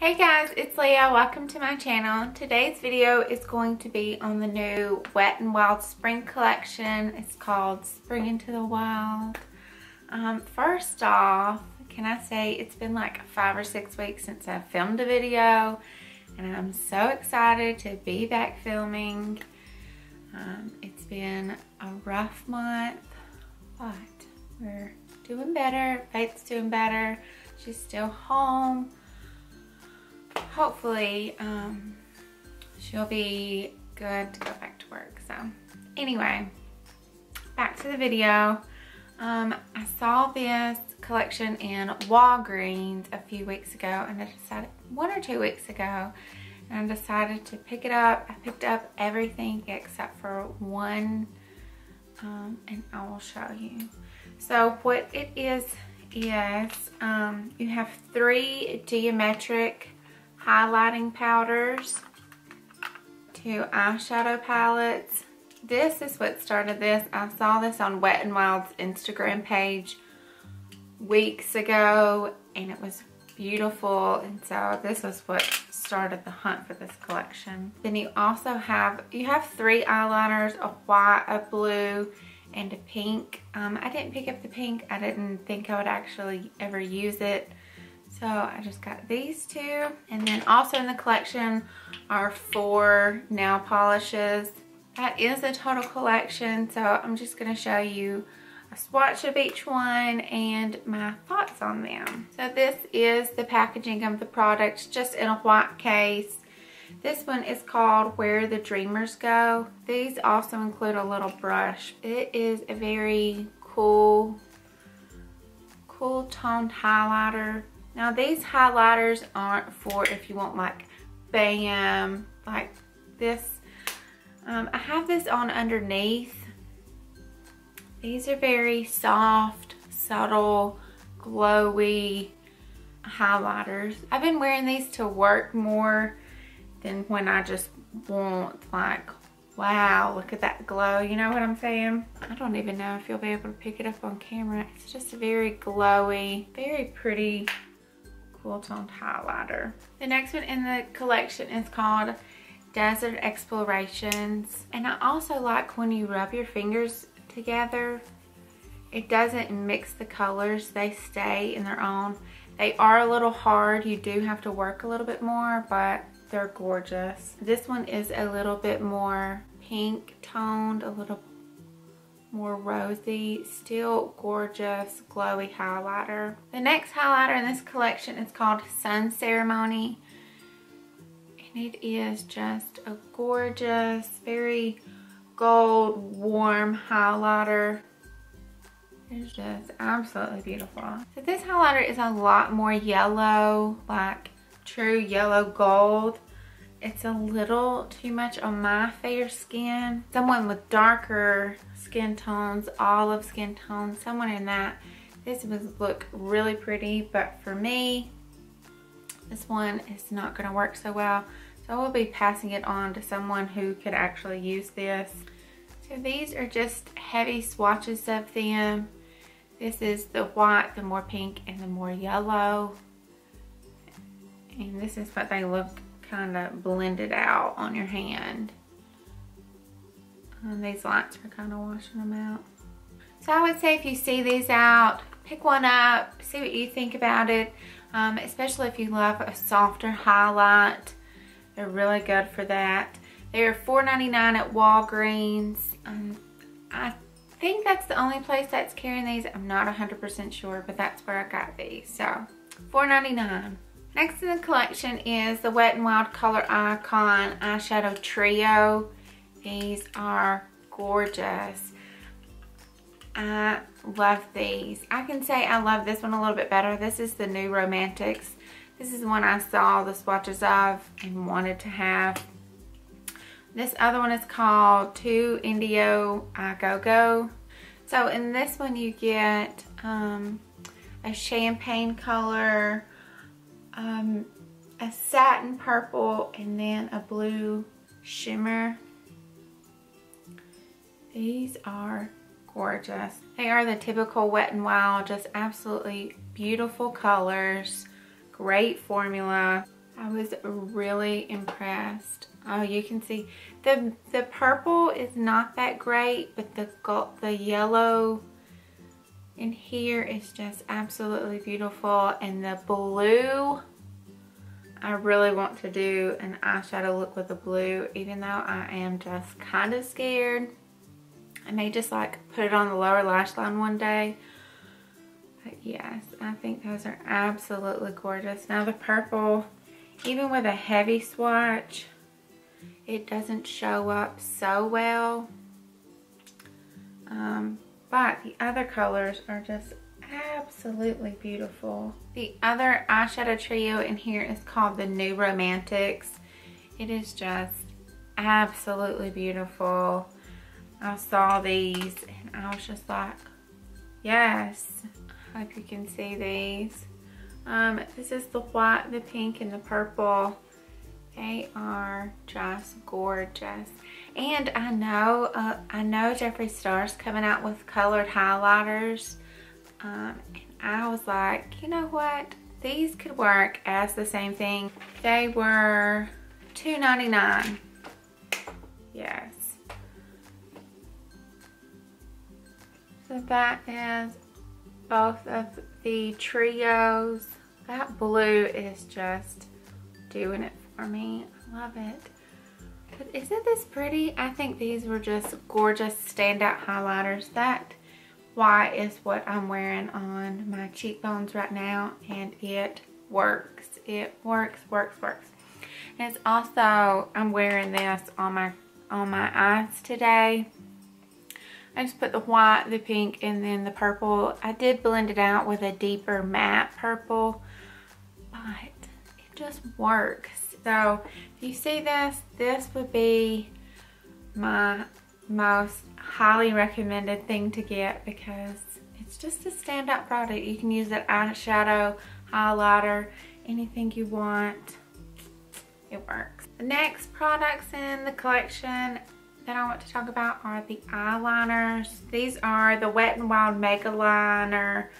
Hey guys, it's Lea. Welcome to my channel. Today's video is going to be on the new Wet n Wild Spring Collection. It's called Spring into the Wild. Um, first off, can I say it's been like five or six weeks since I filmed a video and I'm so excited to be back filming. Um, it's been a rough month, but we're doing better. Faith's doing better. She's still home hopefully um, she'll be good to go back to work. So anyway, back to the video. Um, I saw this collection in Walgreens a few weeks ago and I decided, one or two weeks ago, and I decided to pick it up. I picked up everything except for one um, and I will show you. So what it is, is um, you have three geometric highlighting powders, two eyeshadow palettes. This is what started this. I saw this on Wet n Wild's Instagram page weeks ago and it was beautiful and so this was what started the hunt for this collection. Then you also have, you have three eyeliners, a white, a blue, and a pink. Um, I didn't pick up the pink. I didn't think I would actually ever use it. So I just got these two. And then also in the collection are four nail polishes. That is a total collection. So I'm just going to show you a swatch of each one and my thoughts on them. So this is the packaging of the products just in a white case. This one is called Where the Dreamers Go. These also include a little brush. It is a very cool, cool toned highlighter. Now these highlighters aren't for if you want like bam, like this. Um, I have this on underneath. These are very soft, subtle, glowy highlighters. I've been wearing these to work more than when I just want like, wow, look at that glow. You know what I'm saying? I don't even know if you'll be able to pick it up on camera. It's just a very glowy, very pretty cool toned highlighter. The next one in the collection is called Desert Explorations. And I also like when you rub your fingers together, it doesn't mix the colors. They stay in their own. They are a little hard. You do have to work a little bit more, but they're gorgeous. This one is a little bit more pink toned, a little more rosy, still gorgeous, glowy highlighter. The next highlighter in this collection is called Sun Ceremony. And it is just a gorgeous, very gold, warm highlighter. It's just absolutely beautiful. So this highlighter is a lot more yellow, like true yellow gold it's a little too much on my fair skin. Someone with darker skin tones, olive skin tones, someone in that, this would look really pretty, but for me, this one is not gonna work so well. So I will be passing it on to someone who could actually use this. So these are just heavy swatches of them. This is the white, the more pink, and the more yellow. And this is what they look kind of blended out on your hand. And these lights are kind of washing them out. So I would say if you see these out, pick one up, see what you think about it. Um, especially if you love a softer highlight. They're really good for that. They're $4.99 at Walgreens. Um, I think that's the only place that's carrying these. I'm not 100% sure, but that's where I got these. So, $4.99. Next in the collection is the Wet n Wild Color Icon Eyeshadow Trio. These are gorgeous. I love these. I can say I love this one a little bit better. This is the new Romantics. This is one I saw the swatches of and wanted to have. This other one is called Two Indio I Go Go. So in this one you get um, a champagne color, um, a satin purple and then a blue shimmer. These are gorgeous. They are the typical Wet n Wild, just absolutely beautiful colors. Great formula. I was really impressed. Oh, you can see the the purple is not that great, but the the yellow in here is just absolutely beautiful. And the blue, I really want to do an eyeshadow look with the blue, even though I am just kind of scared. I may just like put it on the lower lash line one day. But yes, I think those are absolutely gorgeous. Now the purple, even with a heavy swatch, it doesn't show up so well. Um, but the other colors are just absolutely beautiful. The other eyeshadow trio in here is called the New Romantics. It is just absolutely beautiful. I saw these and I was just like, yes. I hope you can see these. Um, this is the white, the pink, and the purple. They are just gorgeous. And I know, uh, I know Jeffree Star's coming out with colored highlighters. Um, and I was like, you know what? These could work as the same thing. They were $2.99. Yes. So that is both of the trios. That blue is just doing it for me. I love it. But isn't this pretty? I think these were just gorgeous standout highlighters. That white is what I'm wearing on my cheekbones right now and it works. It works, works, works. And it's also, I'm wearing this on my on my eyes today I just put the white, the pink, and then the purple. I did blend it out with a deeper matte purple, but it just works. So if you see this, this would be my most highly recommended thing to get because it's just a standout product. You can use it eyeshadow, highlighter, anything you want. It works. The next products in the collection that I want to talk about are the eyeliners. These are the Wet n Wild Mega Liner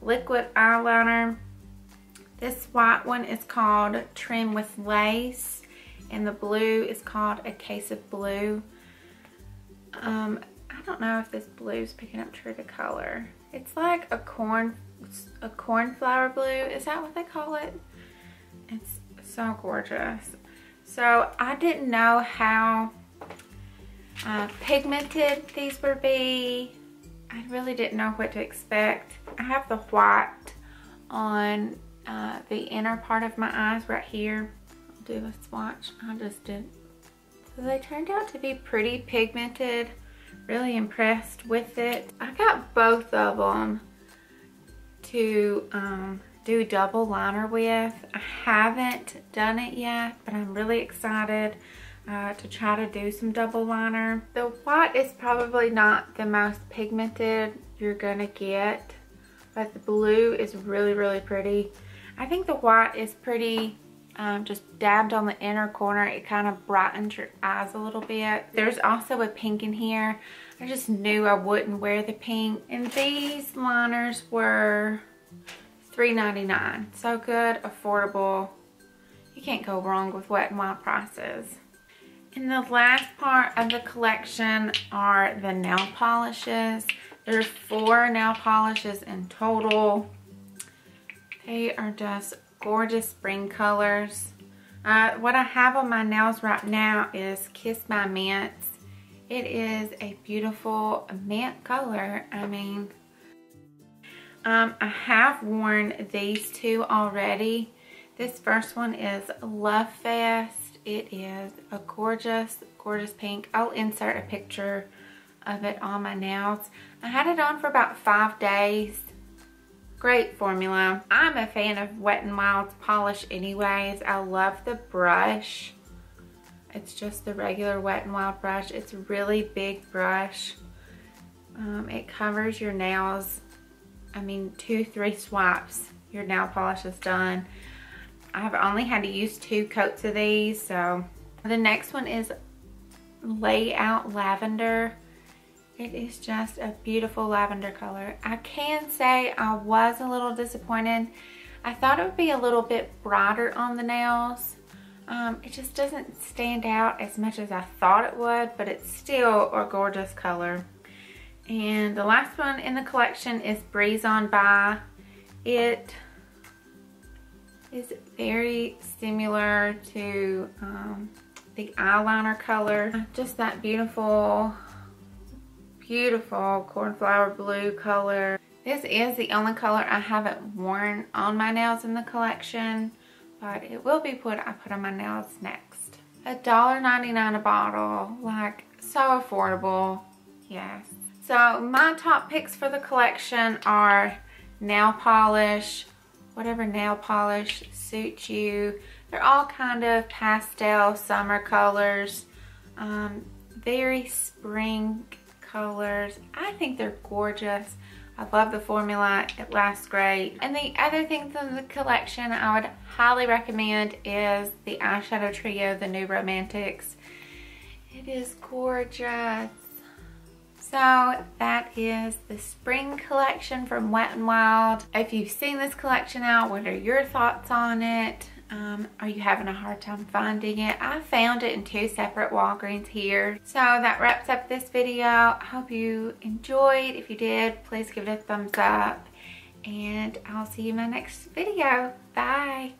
Liquid Eyeliner. This white one is called Trim with Lace and the blue is called A Case of Blue. Um, I don't know if this blue is picking up true to color. It's like a corn, a cornflower blue. Is that what they call it? It's so gorgeous. So I didn't know how uh, pigmented these would be. I really didn't know what to expect. I have the white on uh, the inner part of my eyes right here. I'll do a swatch. I just did. So they turned out to be pretty pigmented. Really impressed with it. I got both of them to um, do double liner with. I haven't done it yet, but I'm really excited uh, to try to do some double liner. The white is probably not the most pigmented you're gonna get, but the blue is really, really pretty. I think the white is pretty um, just dabbed on the inner corner. It kind of brightens your eyes a little bit. There's also a pink in here. I just knew I wouldn't wear the pink. And these liners were $3.99. So good, affordable. You can't go wrong with Wet n Wild prices. And the last part of the collection are the nail polishes. There's four nail polishes in total. They are just gorgeous spring colors. Uh, what I have on my nails right now is Kiss My Mints. It is a beautiful mint color. I mean, um, I have worn these two already. This first one is Love Fest. It is a gorgeous, gorgeous pink. I'll insert a picture of it on my nails. I had it on for about five days. Great formula. I'm a fan of Wet n Wild's polish anyways. I love the brush. It's just the regular Wet n Wild brush. It's a really big brush. Um, it covers your nails. I mean, two, three swipes, your nail polish is done. I've only had to use two coats of these. So the next one is Layout Lavender. It is just a beautiful lavender color. I can say I was a little disappointed. I thought it would be a little bit brighter on the nails. Um, it just doesn't stand out as much as I thought it would, but it's still a gorgeous color. And the last one in the collection is Breeze On By. It is very similar to um, the eyeliner color. Just that beautiful, beautiful cornflower blue color. This is the only color I haven't worn on my nails in the collection, but it will be put I put on my nails next. $1.99 a bottle, like so affordable, yes. So my top picks for the collection are nail polish, whatever nail polish suits you. They're all kind of pastel summer colors, um, very spring colors. I think they're gorgeous. I love the formula. It lasts great. And the other things in the collection I would highly recommend is the eyeshadow trio, the New Romantics. It is gorgeous. So that is the spring collection from Wet n Wild. If you've seen this collection out, what are your thoughts on it? Um, are you having a hard time finding it? I found it in two separate Walgreens here. So that wraps up this video. I hope you enjoyed. If you did, please give it a thumbs up. And I'll see you in my next video. Bye.